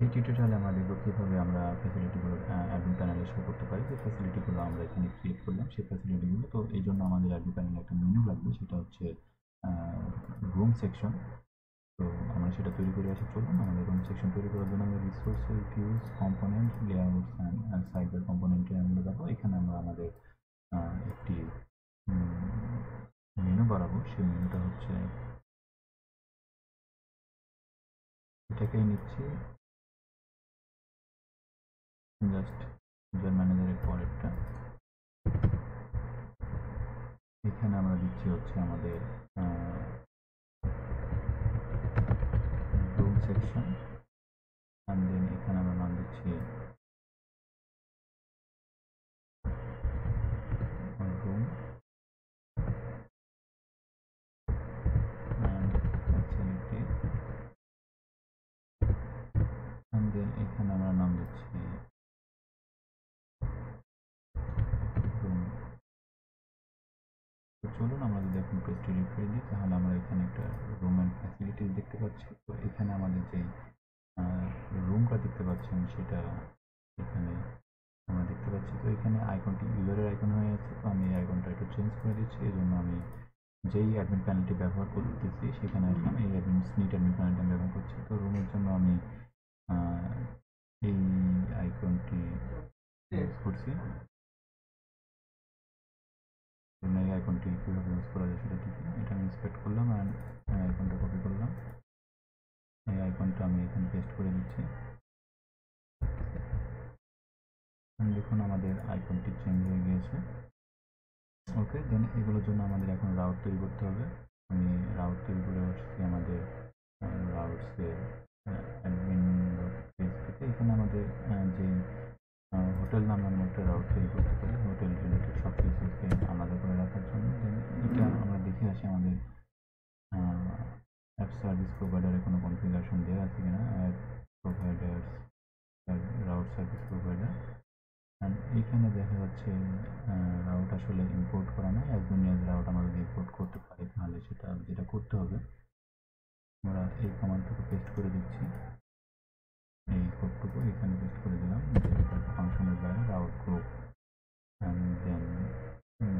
এই টিউটোরিয়ালে আমরা দেখব কীভাবে আমরা ফ্যাসিলিটিগুলো অ্যাডমিন প্যানেলে শো করতে পারি। যে ফ্যাসিলিটিগুলো আমরা এখানে ক্রিয়েট করলাম, সেই ফ্যাসিলিটিগুলো তো এই জন্য আমাদের অ্যাডমিন প্যানেলে একটা মেনু লাগবে, সেটা হচ্ছে রুম সেকশন তো আমরা সেটা তৈরি করে আসি, চলুন, আমাদের রুম সেকশন তৈরি করার জন্য আমরা resources views component layouts and cyber কম্পোনেন্টে আমরা যাব এখানে আমরা আমাদের একটি মেনু বাড়াবো সেই মেনুটা হচ্ছে, এটাকেই নিচ্ছি জাস্ট ইউজার ম্যানেজারের পরেরটা। এখানে আমরা দিচ্ছি হচ্ছে আমাদের রুম সেকশন অ্যান্ড দেন এখানে আমরা নাম দিচ্ছি রুম এখানে আমরা নাম দিচ্ছি রুম তো চলুন যদি এখন পেজটি রিফ্রেশ দিই, তাহলে আমরা এখানে একটা রুম অ্যান্ড ফ্যাসিলিটিস দেখতে পাচ্ছি। তো এখানে আমাদের যে রুমটা দেখতে পাচ্ছেন, সেটা এখানে আমরা দেখতে পাচ্ছি। তো এখানে আইকনটি ইউজারের আইকন হয়ে আছে। তো আমি এই আইকনটা একটু চেঞ্জ করে দিচ্ছি। এই জন্য আমি যেই অ্যাডমিন প্যানেলটি ব্যবহার করতেছি, সেখানে আসলাম। এই অ্যাডমিন স্মিট অ্যাডমিন প্যানেলটি আমি ব্যবহার করছি। তো রুমের জন্য আমি এই আইকনটি ইউজ করছি। এই আইকনটি কীভাবে ইউজ করা যায় সেটা দেখি এটা আমি ইন্সপেক্ট করলাম অ্যান্ড আইকনটা কপি করলাম। এই আইকনটা আমি এখানে পেস্ট করে দিচ্ছি। দেখুন আমাদের আইকনটি চেঞ্জ হয়ে গিয়েছে। ওকে দেন এগুলোর জন্য আমাদের এখন রাউট তৈরি করতে হবে। আমি রাউট তৈরি করে আসছি আমাদের রাউটসের অ্যাডমিন পেজ থেকে। এখানে আমাদের আহ, যেই হোটেল নামে আমরা একটা রাউট তৈরি করতে পারি। হোটেল রিলেটেড সব কিছুকে আলাদা করে রাখার জন্য। এটা আমরা দেখে আসি আমাদের অ্যাপ সার্ভিস প্রোভাইডারে কোনো কনফিগারেশন দেওয়া আছে কিনা app providers route service provider এইখানে দেখা যাচ্ছে রাউট আসলে ইম্পোর্ট করা নাই। অ্যাজ মেনি অ্যাজ রাউট আমরা যদি ইম্পোর্ট করতে পারি, তাহলে সেটা যেটা করতে হবে, আমরা এই কমান্ডটুকু পেস্ট করে দিচ্ছি। এই কোডটুকু এখানে পেস্ট করে দিলাম। গ্রুপ অ্যান্ড দেন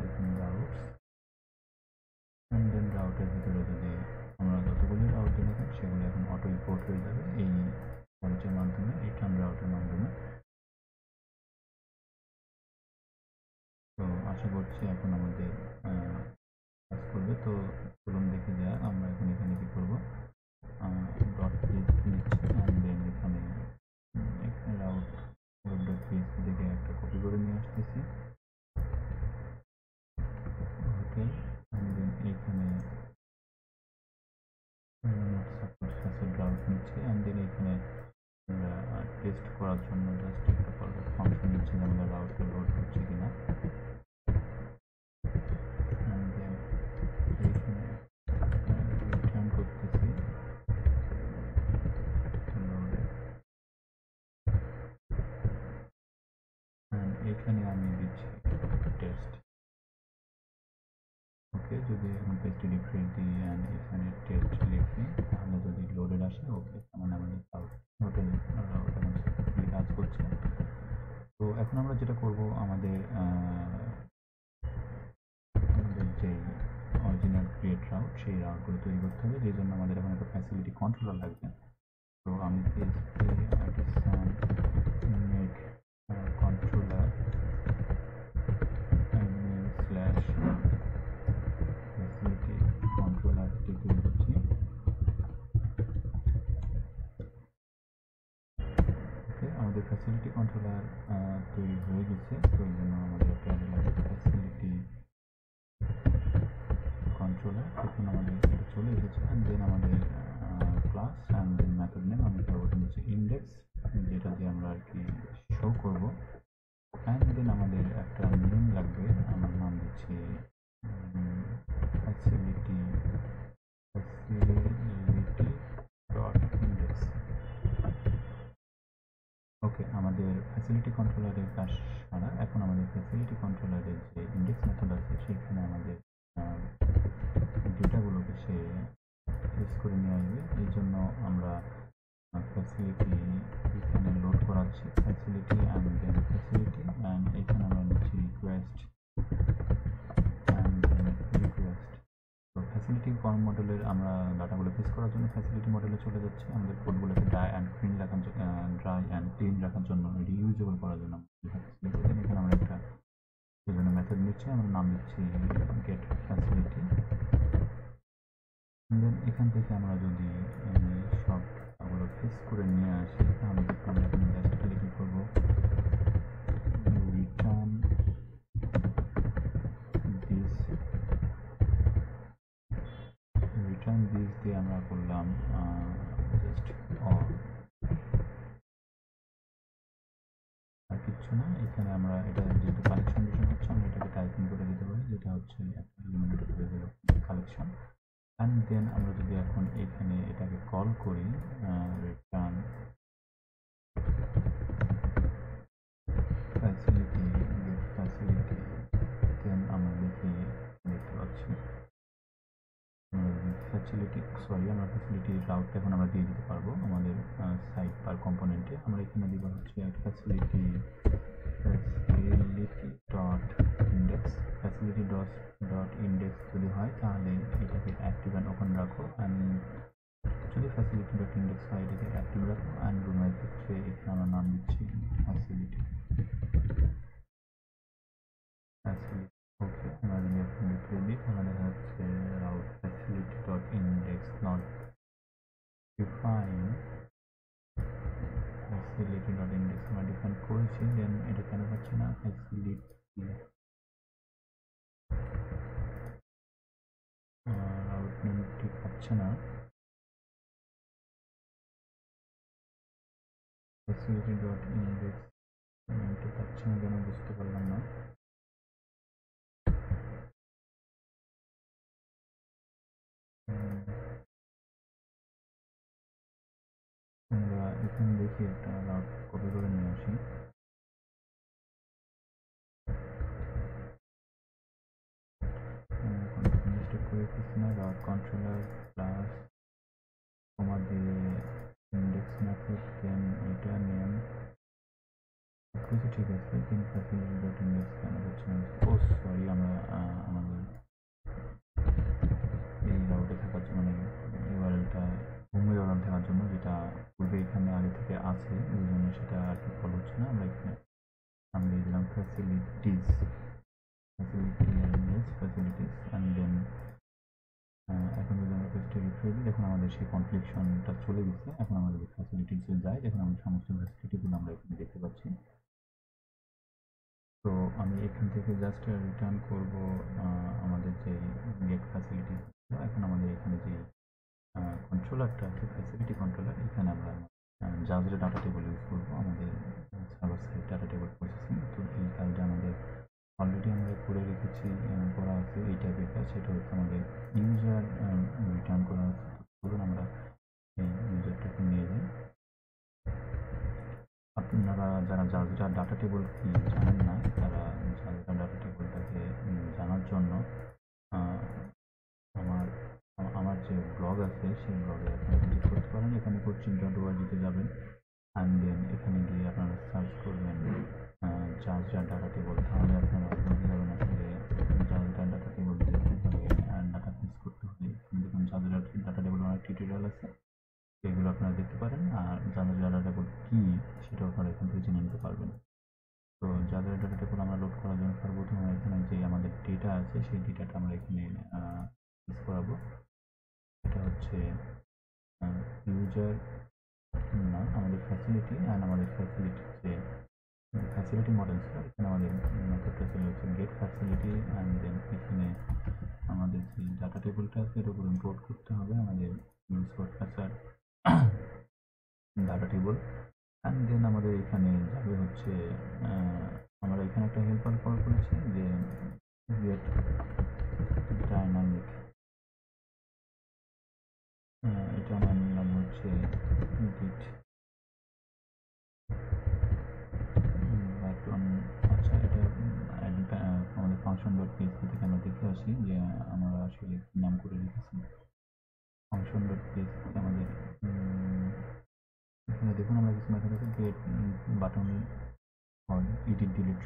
দেখুন রাউটস অ্যান্ড দেন রাউটের ভিতরে যদি আমরা যতগুলি রাউট কেন সেগুলো এখন অটো ইম্পোর্ট হয়ে যাবে। এই খরচের মাধ্যমে, এই টার্ম রাউটের মাধ্যমে। তো আশা করছি এখন আমাদের কাজ করবে। তো চলুন দেখে যাক এখানে আমি দিচ্ছি টেস্ট ওকে যদি এখন পেজটি দিই অ্যান্ড এখানে টেস্ট লিখি, তাহলে যদি লোডেড আসে ওকে তার মানে আমাদের হোটেল কাজ করছে। তো এখন আমরা যেটা করব, আমাদের যে অরিজিনাল ক্রিয়েট রাউট সেই রাউটগুলো তৈরি করতে হবে, যেই জন্য আমাদের এখন একটা ফ্যাসিলিটি কন্ট্রোলার লাগবে। তো আমি PHP artisan make controller slash facility কন্ট্রোলারটি তৈরি করছি ওকে আমাদের ফ্যাসিলিটি তৈরি হয়ে গেছে। তো এই জন্য আমাদের ফ্যাসিলিটি কন্ট্রোলার দেখুন, আমাদের এটা চলে এসেছে। অ্যান্ড দেন আমাদের class and then method name আমি ব্যবহার হচ্ছে ইন্ডেক্স যেটা দিয়ে আমরা আর কি শো করব। অ্যান্ড দেন আমাদের একটা নেম লাগবে। আমার নাম দিচ্ছি ফ্যাসিলিটি কন্ট্রোলারের কাজ সারা এখন আমাদের ফ্যাসিলিটি কন্ট্রোলারের যে ইন্ডেক্স মেথড আছে, সেখানে আমাদের ডেটাগুলোকে সে ফেস করে নিয়ে আসবে। এই জন্য আমরা ফেসিলিটি ফ্যাসিলিটি লোড করাচ্ছি। ফেসিলিটি ফ্যাসিলিটি ফ্যাসিলিটি মডেলের আমরা ডাটাগুলো ফেস করার জন্য ফ্যাসিলিটি মডেলে চলে যাচ্ছি। আমাদের কোডগুলোকে ড্রাই অ্যান্ড ক্লিন রাখার জন্য ড্রাই অ্যান্ড ক্লিন রাখার জন্য রিইউজেবল করার জন্য এখানে আমরা একটা বিভিন্ন মেথড নিচ্ছি, আমরা নাম দিচ্ছি গেট ফ্যাসিলিটি দেন এখান থেকে আমরা যদি সব ওগুলো ফিক্স করে নিয়ে আসি, তাহলে এখানে আমরা এটা যেহেতু কালেকশন বিষয় হচ্ছে, আমরা এটাকে টাইপিং করে দিতে পারি, যেটা হচ্ছে একটা এলিমেন্ট হয়ে কালেকশন অ্যান্ড দেন আমরা যদি এখন এখানে এটাকে কল করি রিটার্ন ফ্যাসিলিটি ফ্যাসিলিটি দেন আমরা দেখি, দেখতে পাচ্ছি। ফ্যাসিলিটি সরি আমরা ফ্যাসিলিটি রাউটটা এখন আমরা দিয়ে দিতে পারব আমাদের সাইট পার কম্পোনেন্টে আমরা এখানে দিব হচ্ছে facility facility dot index facility dot dot index যদি হয়, তাহলে এটাকে অ্যাক্টিভ অ্যান্ড ওপেন রাখো অ্যান্ড যদি ফ্যাসিলিটি ডট ইন্ডেক্স হয়, এটাকে অ্যাক্টিভ রাখো অ্যান্ড রুমের ক্ষেত্রে এখানে আমরা নাম দিচ্ছি ফ্যাসিলিটি ফ্যাসিলিটি ওকে আমরা যদি এখন রিপ্লে দিই, তাহলে দেখা যাচ্ছে route facility dot index not define facility dot index আমরা ডিফাইন করেছি দেন এটা কেন ফ্যাসিলিটি রাউট নেমটি পাচ্ছে বুঝতে পারলাম না। আমরা এখানে দেখি একটা রাউট করে নিয়ে আসি। রাউট কন্ট্রোলার প্লাস কমা দিয়ে ইন্ডেক্স মেথড দেন এটা নেম কিছু ঠিক আছে কিন্তু ডট ইন্ডেক্স কেন হচ্ছে ও সরি আমরা আমাদের এই রাউটে থাকার জন্য মানে ইউআরএলটা হোম ইউআরএল থাকার জন্য, যেটা পূর্বে এখানে আগে থেকে আছে ওই জন্য সেটা আর কি ফলো হচ্ছে না। আমরা এখানে, আমি দিয়ে দিলাম facilities facilities facilities and then আমরা রিফ্রেশ দেখুন আমাদের সেই কনফ্লিকশনটা চলে গেছে, এখন যদি ফ্যাসিলিটিসে যাই দেখুন আমরা সমস্ত ফ্যাসিলিটিগুলো আমরা এখানে দেখতে পাচ্ছি। তো আমি এখান থেকে জাস্ট রিটার্ন করব আমাদের যে গেট ফ্যাসিলিটি এখন আমাদের এখানে যে কন্ট্রোলারটা আছে ফ্যাসিলিটি কন্ট্রোলার এখানে আমরা জাজরে ডাটা টেবল ইউজ করব, আমাদের server side data table processing তো এই কাজটা আমাদের অলরেডি আমরা করে রেখেছি করা আছে এই টাইপের কাজ, সেটা হচ্ছে আমাদের ইউজার রিটার্ন করা আছে। ধরুন আমরা এই ইউজারটাকে নিয়ে যাই। আপনারা যারা জাজরা ডাটা টেবল কি জানেন না, তারা জাজরা ডাটা টেবলটাকে জানার জন্য আমার আমার যে ব্লগ আছে, সেই ব্লগে আপনারা ভিজিট করতে পারেন। এখানে কোচিং ডট ওয়ার্জিতে যাবেন। অ্যান্ড দেন এখানে গিয়ে আপনারা সার্চ করবেন জাজরা ডাটা টেবল তাহলে আপনারা বুঝে যাবেন আসলে জাজরা ডাটা টেবল দিয়ে কীভাবে ডাটা ফিক্স করতে এখানে দেখুন জাজরা ডাটা টেবল অনেক টিউটোরিয়াল আছে, এগুলো আপনারা দেখতে পারেন, আর যাদের ডাটা টেবল কী সেটাও আপনারা এখান থেকে জেনে নিতে পারবেন। তো যাদের ডাটা টেবল আমরা লোড করার জন্য সর্বপ্রথম এখানে যে আমাদের ডেটা আছে, সেই ডেটাটা আমরা এখানে ইউজ করাবো। এটা হচ্ছে ইউজার না, আমাদের ফ্যাসিলিটি অ্যান্ড আমাদের ফ্যাসিলিটি যে ফ্যাসিলিটি মডেল ছিল, এখানে আমাদের মেথডটা ছিল হচ্ছে গেট ফ্যাসিলিটি অ্যান্ড দেন এখানে আমাদের যে ডাটা টেবলটা আছে এটার উপর ইম্পোর্ট করতে হবে আমাদের ইউজ ফ্যাসার ডাটা টেবল অ্যান্ড দেন আমাদের এখানে যাবে হচ্ছে আমরা এখানে একটা হেল্পার কল করেছি যে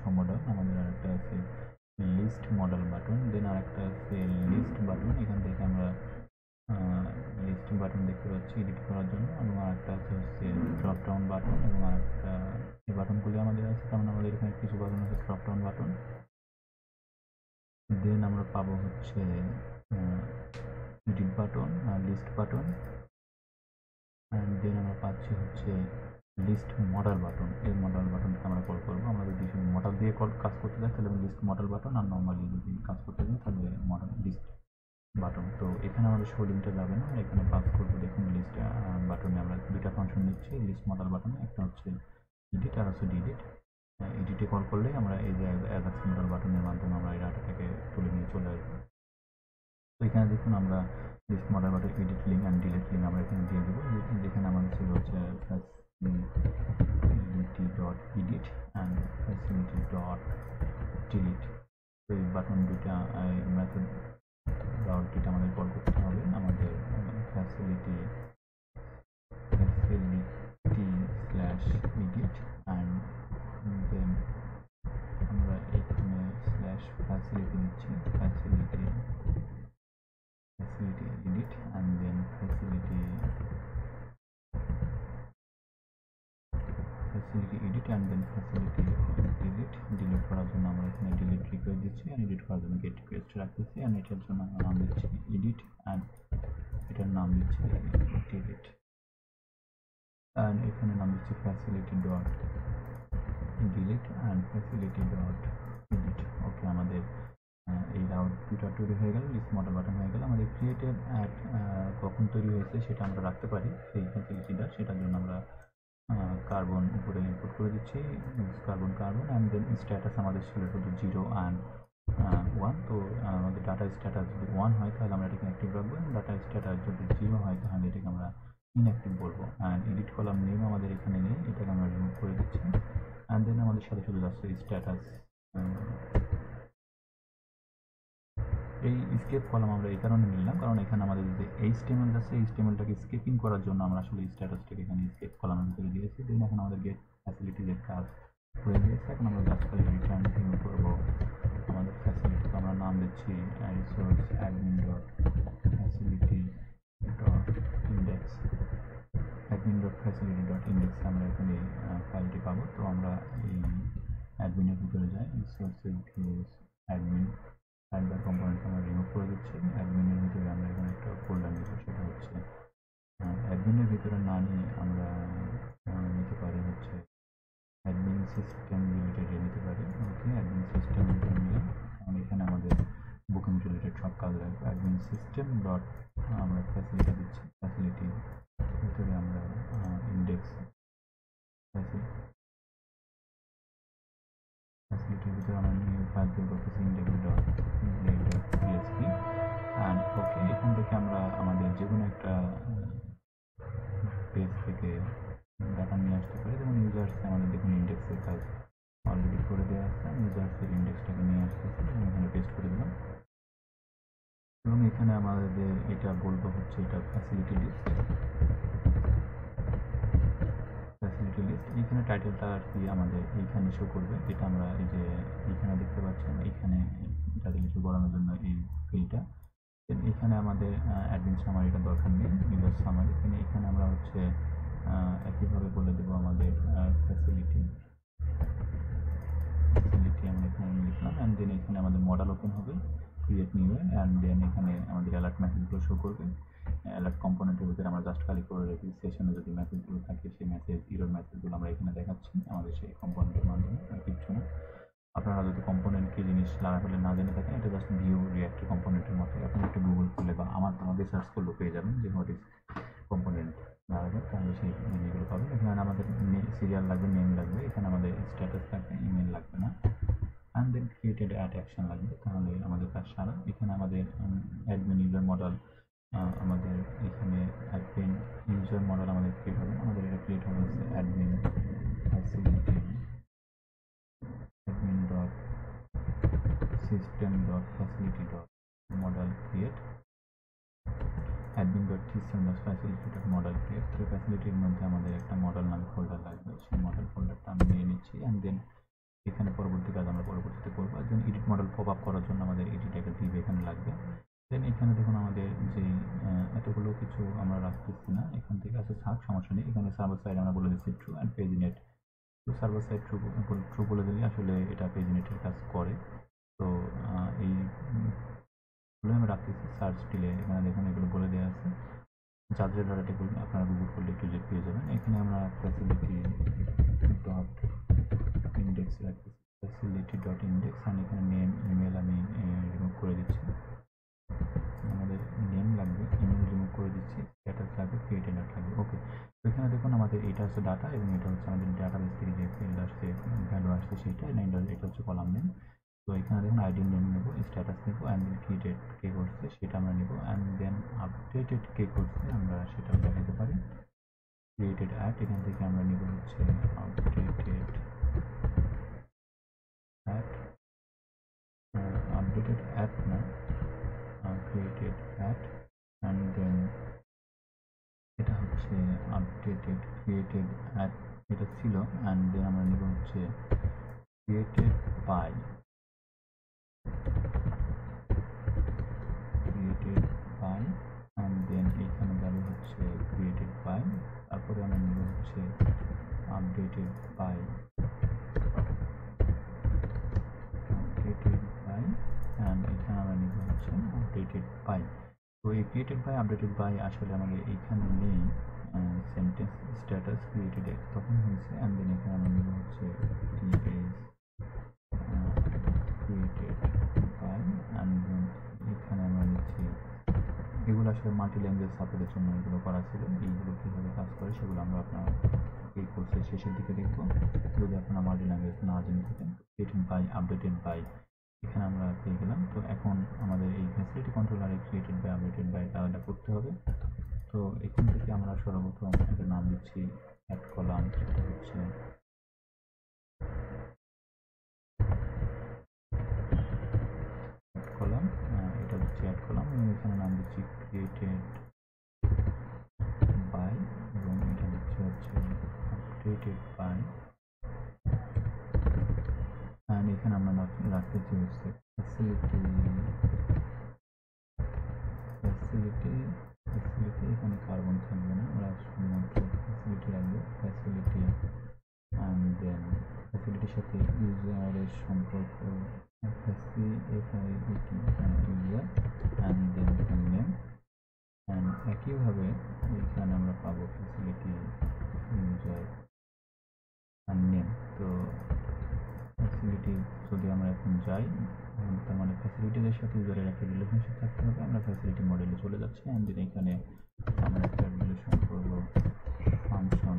সব মডেল আমাদের আরেকটা আছে লিস্ট মডেল বাটন দেন আরেকটা আছে লিস্ট বাটন এখান থেকে আমরা লিস্ট বাটন দেখতে পাচ্ছি এডিট করার জন্য, এবং আরেকটা আছে হচ্ছে ড্রপ ডাউন বাটন এবং আরেকটা এই বাটনগুলি আমাদের আছে কারণ আমাদের এখানে কিছু বাটন আছে ড্রপ ডাউন বাটন দেন আমরা পাবো হচ্ছে edit button list button and then আমরা পাচ্ছি হচ্ছে লিস্ট মডেল বাটন এই মডেল বাটনকে আমরা কল করব। আমরা যদি মডেল দিয়ে কল কাজ করতে চাই তাহলে লিস্ট মডেল বাটন আর নর্মালি যদি কাজ করতে চাই তাহলে মডেল লিস্ট বাটন তো এখানে আমাদের শো যাবে না এখানে পাস করব, দেখুন লিস্ট বাটনে আমরা দুইটা ফাংশন নিচ্ছি লিস্ট মডেল বাটনে একটা হচ্ছে এডিট আর হচ্ছে ডিলিট এডিটে কল করলে আমরা এই যে অ্যাজাক্স মডেল বাটনের মাধ্যমে আমরা এই ডাটাটাকে তুলে নিয়ে চলে আসব। তো এখানে দেখুন আমরা list model button edit link and delete link আমরা এখানে দিয়ে দেবো। যেখানে আমাদের ছিল হচ্ছে facility dot edit and facility dot delete. তো এই বাটন দুটা মেথড ডট দুটা আমাদের কল করতে হবে। আমাদের facility facility slash edit and then আমরা এখানে স্ল্যাশ ফ্যাসিলিটি দিচ্ছি facility and then facility delete delete করার জন্য আমরা এখানে delete রিকোয়েস্ট দিচ্ছি। and edit করার জন্য get request রাখতেছি। and এটার জন্য আমরা নাম দিচ্ছি edit and এটার নাম দিচ্ছি delete and এখানে নাম দিচ্ছি facility dot delete and facility dot edit ওকে আমাদের এই রাউট দুটা তৈরি হয়ে গেল লিস্ট মডেল বাটন হয়ে গেল। আমাদের ক্রিয়েটেড অ্যাড কখন তৈরি হয়েছে সেটা আমরা রাখতে পারি। সেই ফ্যাসিলিটিটা সেটার জন্য আমরা কার্বন উপরে ইনপুট করে দিচ্ছি carbon carbon and then status আমাদের ছিল শুধু জিরো অ্যান্ড ওয়ান তো আমাদের ডাটা স্ট্যাটাস যদি ওয়ান হয় তাহলে আমরা এটাকে অ্যাক্টিভ রাখব ডাটা স্ট্যাটাস যদি জিরো হয় তাহলে এটাকে আমরা ইনঅ্যাক্টিভ বলব। অ্যান্ড এডিট কলাম নেম আমাদের এখানে নেই, এটাকে আমরা রিমুভ করে দিচ্ছি। অ্যান্ড দেন আমাদের সাথে শুধু যাচ্ছে স্ট্যাটাস এই স্কেপ কলাম আমরা এই কারণে নিলাম, কারণ এখানে আমাদের যে টেমেল আছে এই টেমেলটাকে স্কেপিং করার জন্য আমরা আসলে স্ট্যাটাসটাকে এখানে স্কেপ কলামের ভিতরে দিয়েছি। দেন এখন আমাদের গেট ফ্যাসিলিটিজের কাজ হয়ে গিয়েছে। এখন আমরা জাস্ট খালি রিটার্ন রিমুভ করব। আমাদের ফ্যাসিলিটিকে আমরা নাম দিচ্ছি resource admin dot facility dot index admin dot facility dot ইন্ডেক্সে আমরা এখানে ফাইলটি পাবো। তো আমরা এই অ্যাডমিনের ভিতরে যাই। রিসোর্সের অ্যাডমিন সাইডবার কম্পোনেন্ট আমরা রিমুভ করে দিচ্ছি। অ্যাডমিনের ভিতরে আমরা এখানে একটা ফোল্ডার নিচ্ছি সেটা হচ্ছে অ্যাডমিনের ভিতরে না নিয়ে আমরা নিতে পারি হচ্ছে অ্যাডমিন সিস্টেম রিলেটেড নিতে পারি ওকে অ্যাডমিন সিস্টেম নিলাম এখানে আমাদের বুকিং রিলেটেড সব কাজ রাখব অ্যাডমিন সিস্টেম ডট আমরা ফ্যাসিলিটি দিচ্ছি ফ্যাসিলিটির ভিতরে আমরা ইন্ডেক্স ফ্যাসিলিটির কোনো একটা পেজ থেকে ডাটা নিয়ে আসতে পারি। যেমন ইউজার্সে আমাদের দেখুন ইন্ডেক্সের কাজ অলরেডি করে দেওয়া আছে। আমি ইউজার্সের ইন্ডেক্সটাকে নিয়ে আসতেছি এবং এখানে পেস্ট করে দিলাম। এবং এখানে আমাদের এটা বলব হচ্ছে এটা ফ্যাসিলিটি লিস্ট ফ্যাসিলিটি লিস্ট এইখানে টাইটেলটা আর কি আমাদের এইখানে শো করবে। যেটা আমরা এই যে এইখানে দেখতে পাচ্ছেন এইখানে টাইটেল ইস্যু করানোর জন্য এই ফিলটা এখানে আমাদের অ্যাডমিন সামারিটা দরকার নেই ইউজার সামারি এখানে এখানে আমরা হচ্ছে একইভাবে বলে দেবো আমাদের ফ্যাসিলিটি ফ্যাসিলিটি আমরা এখানে লিখলাম অ্যান্ড দেন এখানে আমাদের মডেল ওপেন হবে ক্রিয়েট নিউ অ্যান্ড দেন এখানে আমাদের অ্যালার্ট মেসেজগুলো শো করবে। অ্যালার্ট কম্পোনেন্টের ভিতরে আমরা জাস্ট খালি করে রেখে সেশনে যদি মেসেজগুলো থাকে, সেই মেসেজ ইরোর মেসেজগুলো আমরা এখানে দেখাচ্ছি, আমাদের সেই কম্পোনেন্টের মাধ্যমে, আর কিচ্ছু না। আপনারা যদি কম্পোনেন্ট কী জিনিস লাগাতে না জেনে থাকেন, এটা জাস্ট ভিউ রিয়াক্টিভ কম্পোনেন্টের মতো আপনি একটু গুগল খুলে বা আমার, আমাদের সার্চ করলেও পেয়ে যাবেন যে হোয়াট ইজ কম্পোনেন্ট লাগাবেন তাহলে সেই মেনুগুলো পাবেন। এখানে আমাদের সিরিয়াল লাগবে নেম লাগবে। এখানে আমাদের স্ট্যাটাস লাগবে ইমেল লাগবে না। And then created add action লাগবে, তাহলে আমাদের কাজ সারা। এখানে আমাদের অ্যাডমিন ইউজার মডেল আমাদের এখানে অ্যাডমিন ইউজার মডেল আমাদের ক্রিয়েট হবে। আমাদের এটা ক্রিয়েট হবে হচ্ছে admin facility admin dot system dot facility dot model create admin dot system dot facility dot model create তো ফ্যাসিলিটির মধ্যে আমাদের একটা মডেল নামে ফোল্ডার লাগবে। সেই মডেল ফোল্ডারটা আমি নিয়ে নিচ্ছি অ্যান্ড দেন এখানে পরবর্তী কাজ আমরা পরবর্তীতে করব। আর then edit model pop up করার জন্য আমাদের এডিট একটা ভিভ এখানে লাগবে। দেন এখানে দেখুন আমাদের যেই এতগুলো কিছু আমরা রাখতেছি না। এখান থেকে আছে থাক সমস্যা নেই। এখানে সার্ভার সাইড আমরা বলে দিচ্ছি true and page net to server side true true বলে দিলে আসলে এটা পেজ নেটের কাজ করে। তো এই আমি রাখতেছি সার্চ দিলে এখানে দেখুন এগুলো বলে দেওয়া আছে। দ্বারা টেবিল আপনারা গুগল করলে একটু পেয়ে যাবেন। এখানে আমরা ফ্যাসিলিটি ডট ইন্ডেক্স রাখতেছি। ফ্যাসিলিটি ডট ইন্ডেক্স অ্যান্ড এখানে নেম ইমেল আমি রিমুভ করে দিচ্ছি। আমাদের নেম লাগবে ইমেল রিমুভ করে দিচ্ছি। স্ট্যাটাস লাগবে ক্রিয়েটেড ডাটা লাগবে। ওকে তো এখানে দেখুন আমাদের এটা হচ্ছে ডাটা এবং এটা হচ্ছে আমাদের ডাটাবেস থেকে যে ফিল্ড আসছে ভ্যালু আসছে সেটা, এটা হচ্ছে কলাম নেম তো এখানে দেখুন আইডি নেম নেব স্ট্যাটাস নেব অ্যান্ড দেন ক্রিয়েটেড কে করছে সেটা আমরা নেব অ্যান্ড দেন আপডেটেড কে করছে আমরা সেটা দেখাতে পারি। ক্রিয়েটেড অ্যাড এখান থেকে আমরা নেব হচ্ছে আপডেটেড অ্যাড আপডেটেড অ্যাড না ক্রিয়েটেড অ্যাড অ্যান্ড দেন এটা হচ্ছে আপডেটেড ক্রিয়েটেড অ্যাড এটা ছিল অ্যান্ড দেন আমরা নেব হচ্ছে created by created by and then এখানে যাবে হচ্ছে created by তারপরে আমরা নেব হচ্ছে updated by updated by and এখানে আমরা নেব হচ্ছে by তো এই ক্রিয়েটেড by আপডেটেড by আসলে আমাদের এইখানে নেই সেন্টেন্স স্ট্যাটাস ক্রিয়েটেড তখন হয়েছে অ্যান্ড দেন এখানে আমরা নেব হচ্ছে created by, and then এখানে আমরা নিচ্ছি, এগুলো আসলে মাল্টি ল্যাঙ্গুয়েজ সাপোর্টের জন্য এগুলো করা ছিল। এইগুলো কীভাবে কাজ করে সেগুলো আমরা আপনার এই কোর্সের শেষের দিকে দেখব। যদি আপনারা মাল্টি ল্যাঙ্গুয়েজ না জেনে থাকেন ক্রিয়েটেড বাই আপডেটেড বাই এখানে আমরা পেয়ে গেলাম। তো এখন আমাদের এই ফ্যাসিলিটি কন্ট্রোলারে ক্রিয়েটেড বাই আপডেটেড বাই তাহলে করতে হবে। তো এখান থেকে আমরা সর্বপ্রথম একটা নাম দিচ্ছি অ্যাড কলাম সেটা হচ্ছে কলাম এটা হচ্ছে অ্যাড কলাম এবং এখানে নাম দিচ্ছি ক্রিয়েটেড বাই এবং এটা দিচ্ছি হচ্ছে ক্রিয়েটেড বাই অ্যান্ড এখানে আমরা রাখতেছি হচ্ছে ফ্যাসিলিটি ফ্যাসিলিটি ফ্যাসিলিটি এখানে কার্বন থাকবে না আমরা শুধুমাত্র ফ্যাসিলিটি রাখব ফ্যাসিলিটি অ্যান্ড দেন ফ্যাসিলিটির সাথে ইউজারের সম্পর্ক fsc fit user and then name and একইভাবে এখানে আমরা পাবো ফ্যাসিলিটি ইউজার and name তো ফ্যাসিলিটি যদি আমরা এখন যাই, তার মানে ফ্যাসিলিটিদের সাথে ইউজারের একটা রিলেশনশিপ থাকতে হবে, আমরা ফ্যাসিলিটি মডেলে চলে যাচ্ছি অ্যান্ড দেন এখানে আমরা একটা রিলেশন করব ফাংশন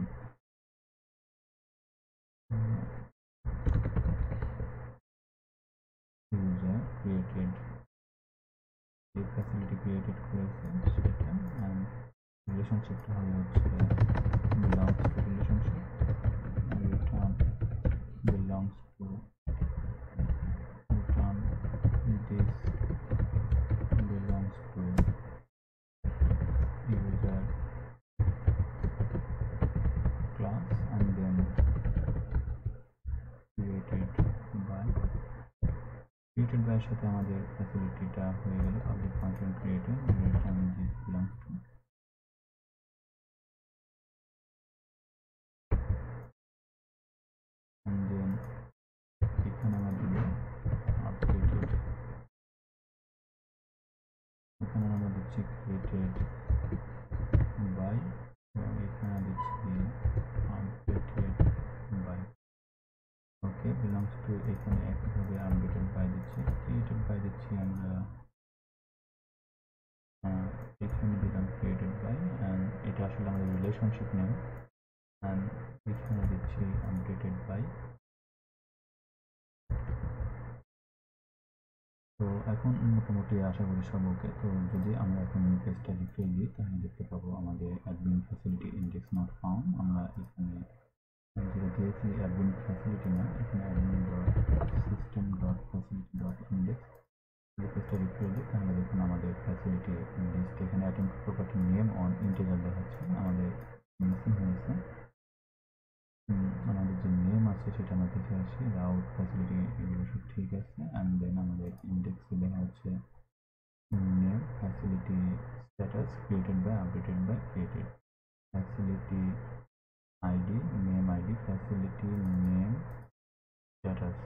created, এই ফ্যাসিলিটি ক্রিয়েটেড করেছে, সেটা রিলেশনশিপটা হবে হচ্ছে ফ্যাসিলিটিটা হয়ে গেল public function created return this belongs to এখানে আমরা দিব আপডেটেড এখানে আমরা দিচ্ছি ক্রিয়েটেড বাই এবং এখানে দিচ্ছি আপডেটেড ওকে বিলংস টু এখানে একইভাবে আপডেটেড বাই দিচ্ছি ক্রিয়েটেড বাই দিচ্ছি আমরা এখানে দিলাম ক্রিয়েটেড বাই অ্যান্ড এটা আসলে আমাদের রিলেশনশিপ নেম অ্যান্ড এখানে দিচ্ছি আপডেটেড বাই তো এখন মোটামুটি আশা করি সব ওকে তো যদি আমরা এখন পেজটা রিফ্রেশ দিই তাহলে দেখতে পাবো আমাদের admin facility index not found আমরা এখানে যেটা দিয়েছি অ্যাডমিন ফ্যাসিলিটি না। এখানে admin dot system dot facility dot index তাহলে দেখুন আমাদের ফ্যাসিলিটি লিস্ট এখানে attempt property name on integer দেখাচ্ছে, আমাদের মিসিং হয়েছে। আমাদের যে নেম আছে সেটা আমরা দেখে আসি রাউট ফ্যাসিলিটি এগুলো সব ঠিক আছে। অ্যান্ড দেন আমাদের ইন্ডেক্সে দেখা হচ্ছে name facility status created by updated by created facility ID name ID facility name status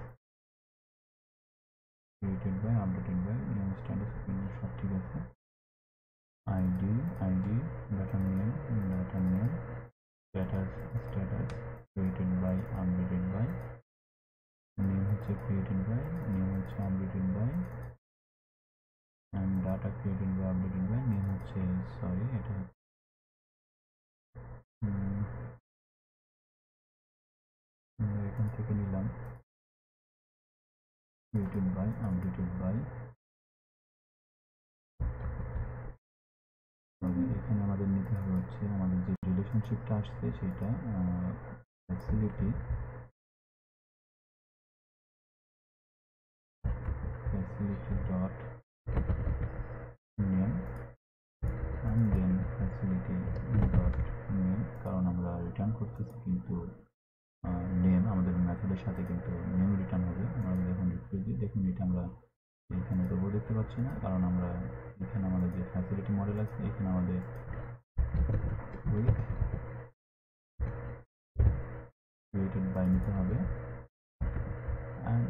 created by updated by name status সব ঠিক আছে id id data name data name status status created by updated by name হচ্ছে created by name হচ্ছে updated by and data created by updated by name হচ্ছে sorry এটা আমরা Created by updated by এখানে আমাদের নিতে হবে হচ্ছে আমাদের যে রিলেশনশিপটা আসছে সেটা facility facility dot name and then facility dot name কারণ আমরা রিটার্ন করতেছি কিন্তু নেম আমাদের মেথডের সাথে কিন্তু নেম রিটার্ন হবে। আমরা যখন রিফ্রেশ দিই, দেখুন এটা আমরা এখানে তবুও দেখতে পাচ্ছি না, কারণ আমরা এখানে আমাদের যে ফ্যাসিলিটি মডেল আছে, এখানে আমাদের ক্রিয়েটেড বাই নিতে হবে অ্যান্ড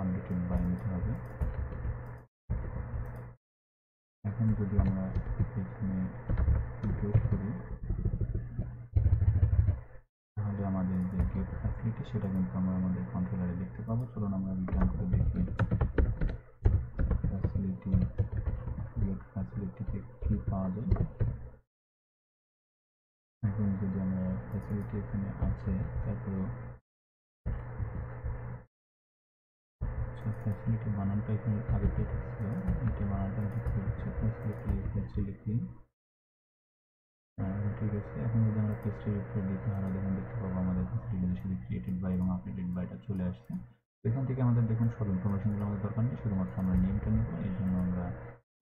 আপডেটেড বাই নিতে হবে। এখন যদি আমরা এখানে সেটা কিন্তু আমরা আমাদের কন্ট্রোলারে দেখতে পাবো। চলুন আমরা রিটার্ন করে দেখি। ফ্যাসিলিটি গেট ফ্যাসিলিটিতে কি পাওয়া যায়। এখন যদি আমরা ফ্যাসিলিটি এখানে আছে তারপরে ফ্যাসিলিটি বানানটা এখানে আগে পেতে ছিল। এটা বানানটা হচ্ছে ফ্যাসিলিটি ফ্যাসিলিটি ঠিক এখন যদি আমরা পেজটি রিফ্রেশ দিই, তাহলে দেখুন দেখতে পাবো আমাদের ফেসিলিটি শুধু ক্রিয়েটেড বাই এবং আপডেটেড বাইটা চলে আসছে। এখান থেকে আমাদের দেখুন সব ইনফরমেশনগুলো আমাদের দরকার নেই, শুধুমাত্র আমরা নেমটা নেব। এই জন্য আমরা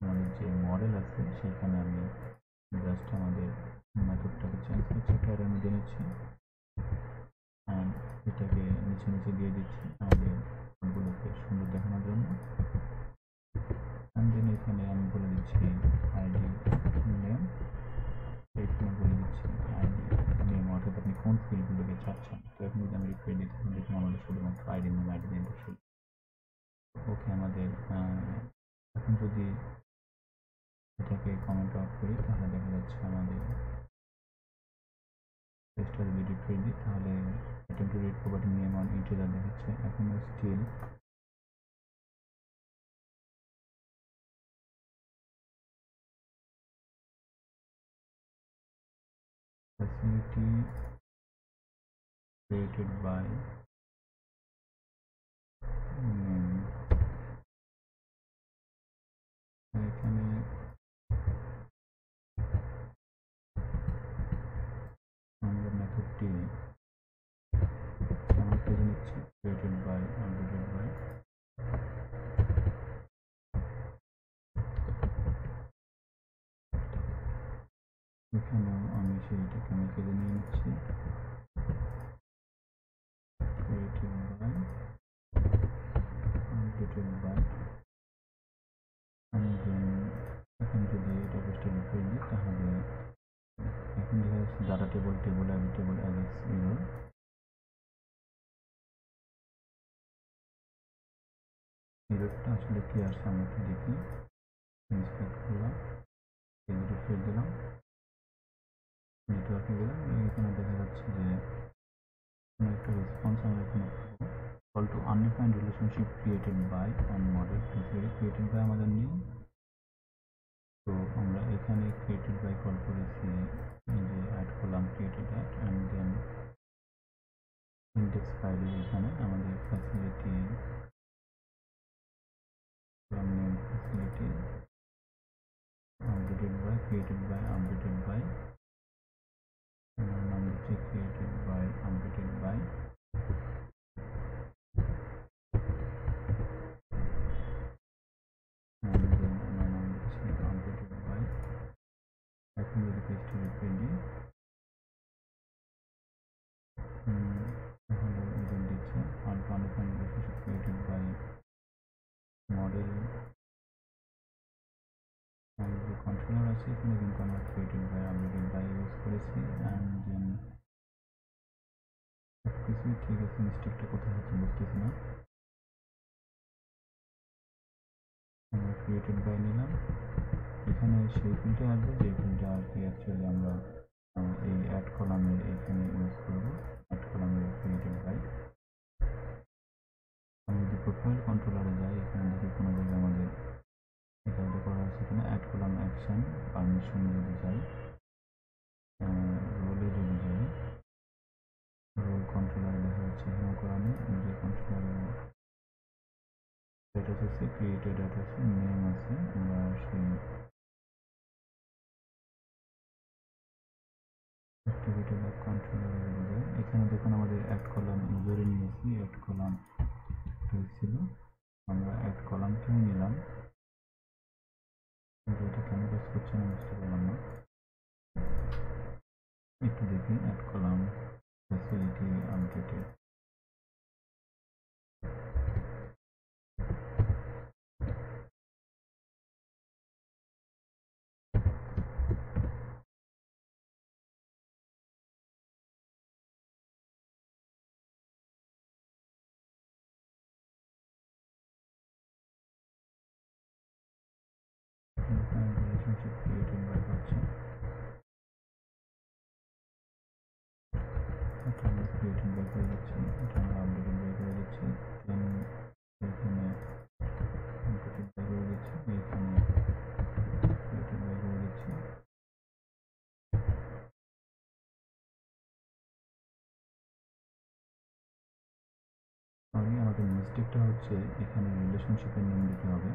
আমাদের যে মডেল আছে, সেখানে আমি জাস্ট আমাদের মেথডটাকে চেঞ্জ করছি মধ্যে নিচ্ছি। তখন দেখুন আমাদের শুধুমাত্র ID name ID name okay আমাদের এখন যদি এটাকে কমেন্ট আউট করি, তাহলে দেখা যাচ্ছে আমাদের পেজটা যদি দিই তাহলে attempt to read property name on integer দেখাচ্ছে। এখনও স্টিল facility created by এররটা আসলে কি আসছে আমরা একটু দেখি। ইন্সপেক্ট করলাম। পেজ রিফ্রেশ দিলাম। নেটওয়ার্কে গেলাম। এখানে দেখা যাচ্ছে যে কোনো একটা রেসপন্স আমরা এখানে call to undefined relationship created by on model created by আমাদের নেই তো আমরা এখানে ক্রিয়েটেড বাই কল করেছি। যে অ্যাড করলাম created add and then index ফাইলে এখানে। টেক্সট রিপ্রিন্ট দিই হুম, দিচ্ছে alpha understand created by model আর যে কন্ট্রোলার আছে এখানে কিন্তু আমরা created by updated by use করেছি অ্যান্ড দেন সবকিছুই ঠিক আছে মিস্টেকটা কোথায় হচ্ছে বুঝতেছি না আমরা ক্রিয়েটেড বাই নিলাম এখানে সেই ফিল্ডটা আসবে যে আর অ্যাকচুয়ালি আমরা এই অ্যাড কলামের এখানে ইউজ করব অ্যাড কলামের ক্রিয়েটেড বাই আমি যদি প্রোফাইল কন্ট্রোলারে যাই, এখানে দেখি কোনো জায়গায় আমাদের কাজটা করা আছে কিনা অ্যাড কলাম অ্যাকশন পারমিশন যদি যাই রোলে যদি যাই রোল কন্ট্রোলারে দেখা যাচ্ছে এখানে করা নেই যে কন্ট্রোলারে স্ট্যাটাস আছে ক্রিয়েটেড আছে নেম আছে, আমরা সেই অ্যাড কলাম ছিল। আমরা অ্যাড কলামটিও নিলাম। দিচ্ছি এটা আমরা আপডেটেড বাই করে দিচ্ছি এখানে বাই করে দিচ্ছি এখানে বাই করে দিচ্ছি সরি আমাদের মিস্টেকটা হচ্ছে এখানে রিলেশনশিপের নেম দিতে হবে।